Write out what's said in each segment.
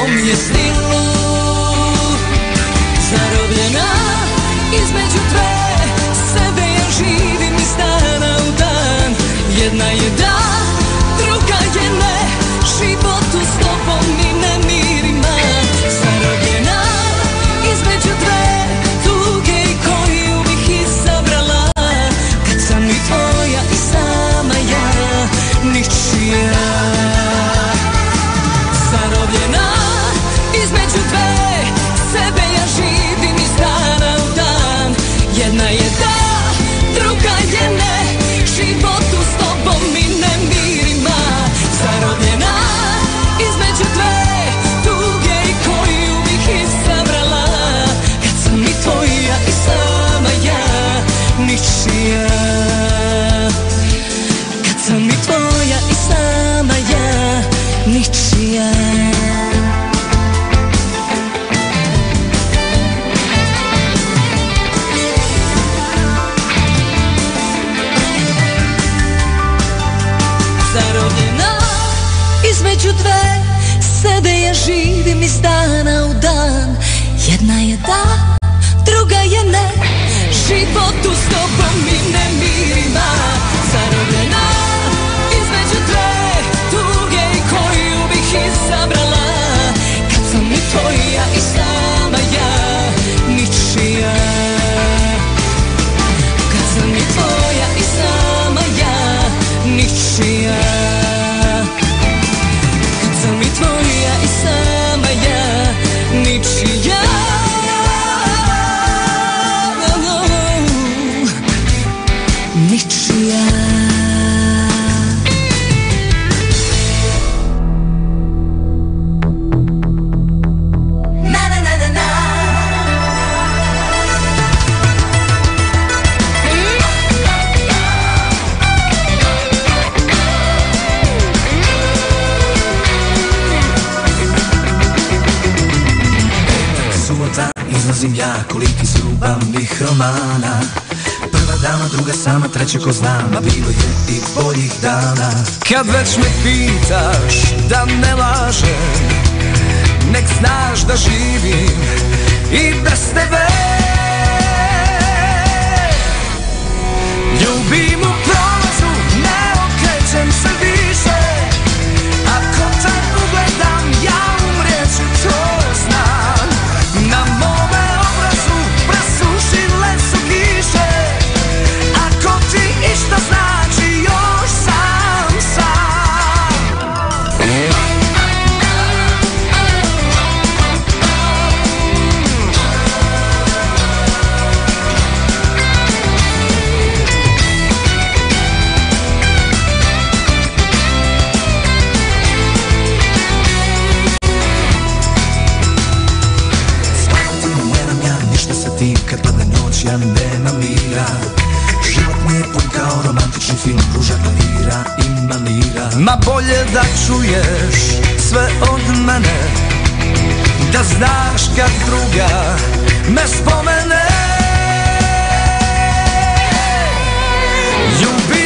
snom je snilu Zarobljena između tve dolazim ja koliki su ljubavnih romana. Prva dama, druga sama, treća ko znam, a bilo je i boljih dana. Kad već me pitaš da ne lažem, nek znaš da živim i bez tebe. Ljubim u prolazu, ne okrećem se bolje da čuješ sve od mene. Da znaš kad druga me spomene. Ljubi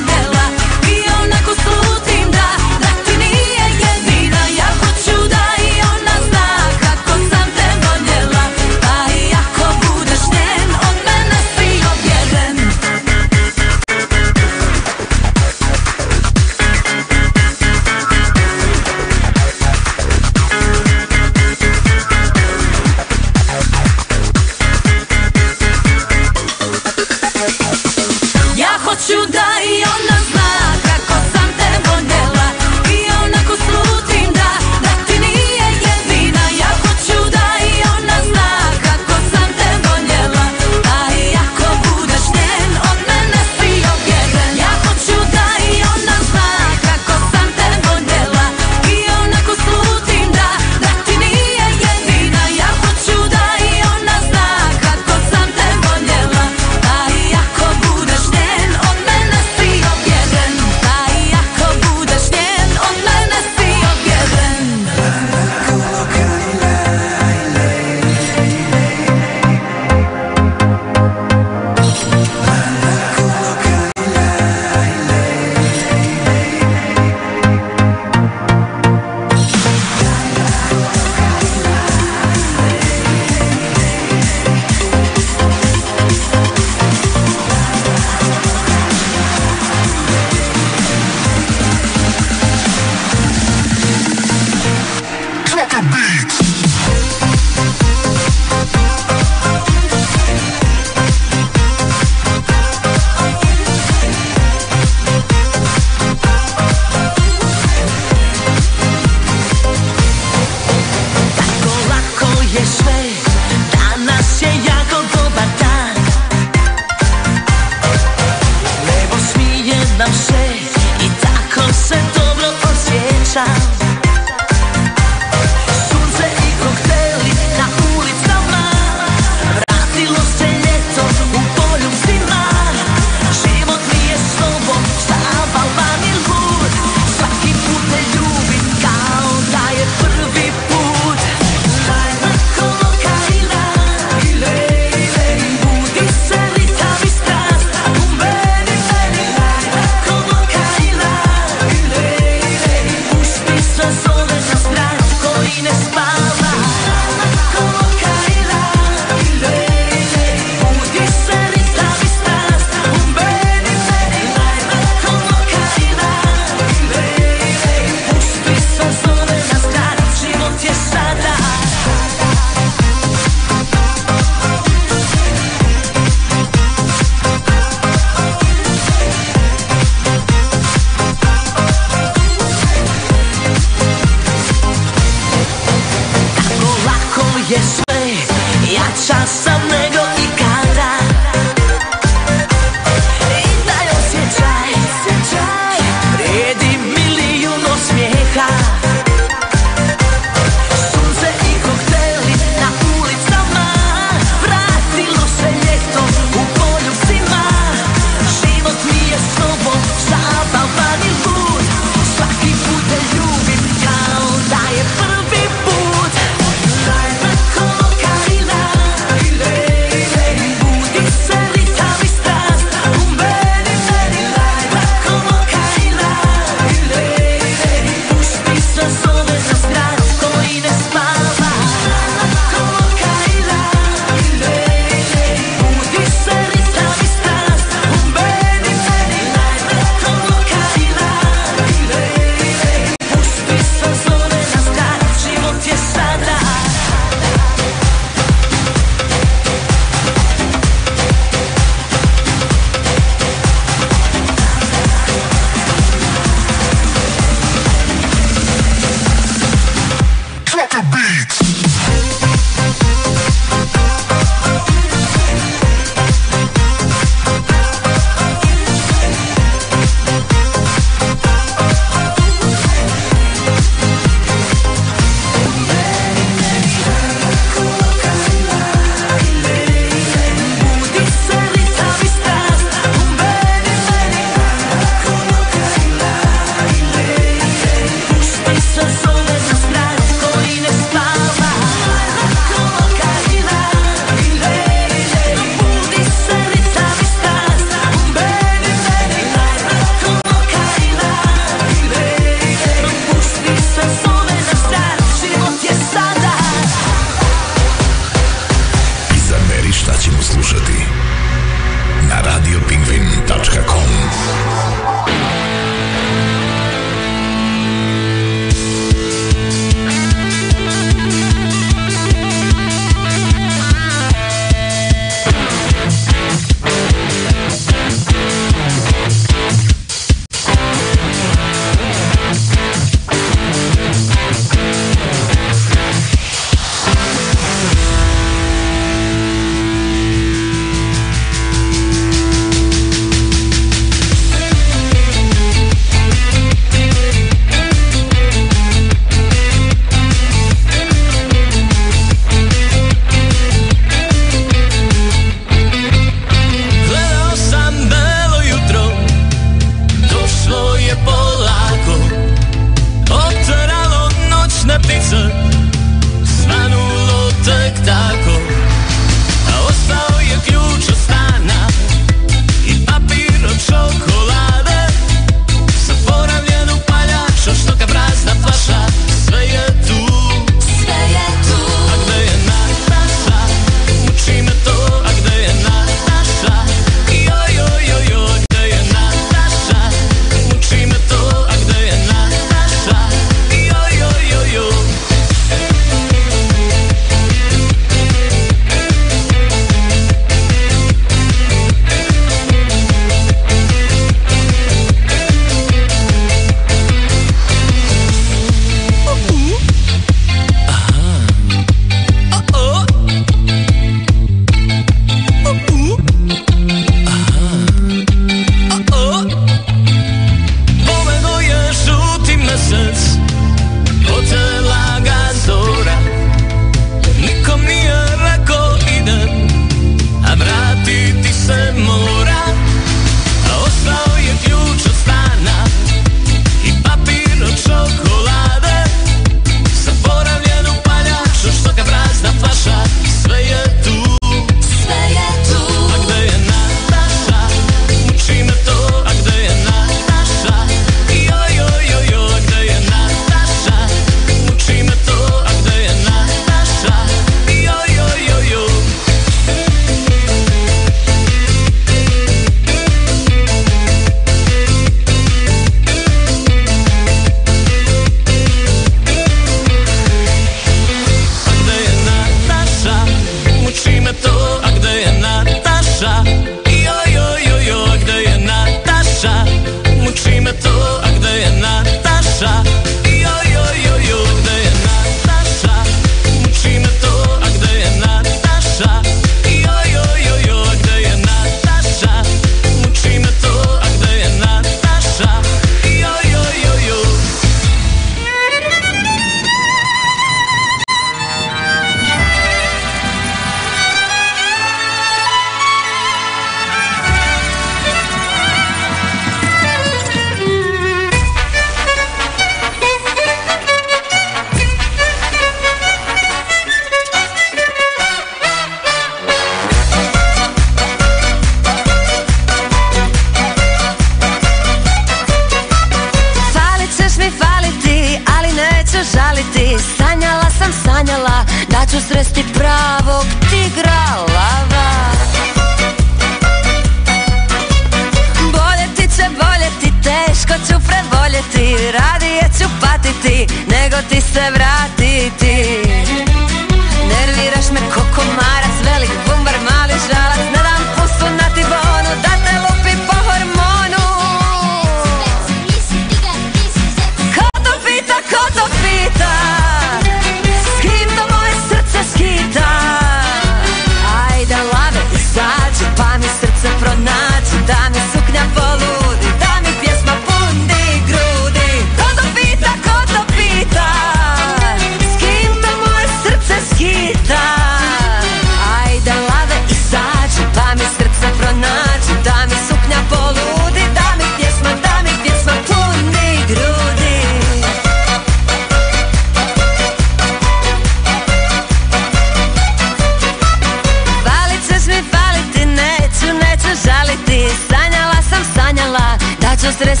dos três.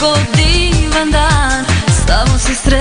ko divan dan. S Samo se sre